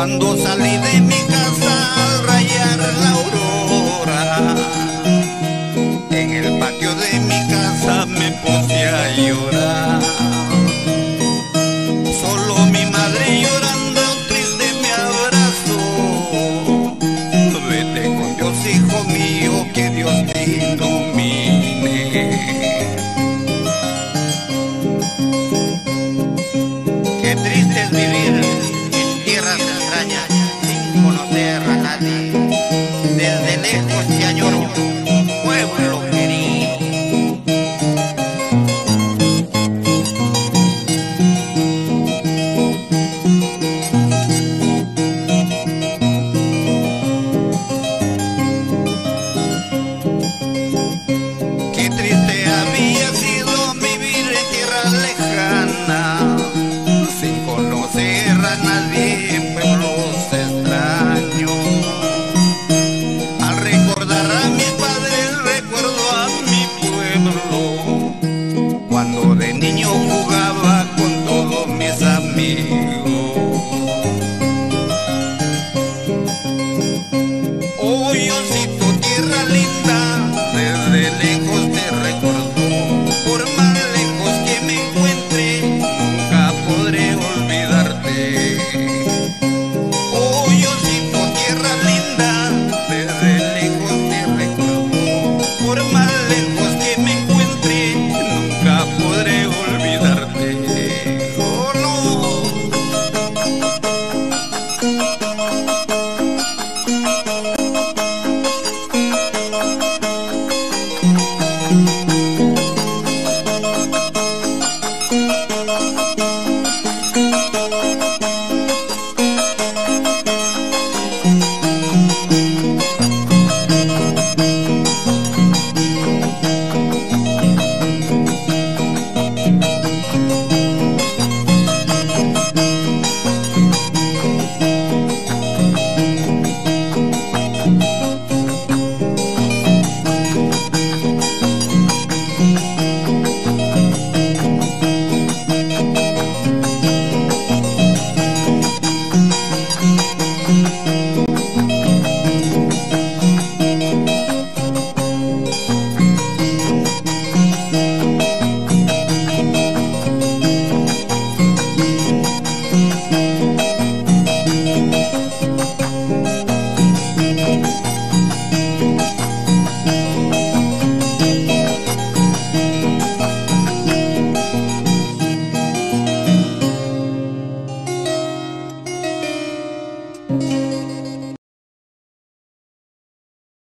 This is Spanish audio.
Cuando salí de mi casa al rayar la aurora. no te erra nadie. de niño jugaba con todos mis amigos.